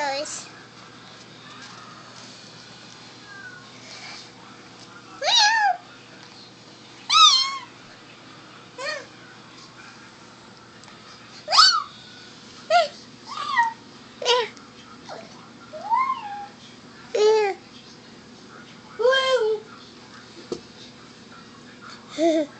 take pictures.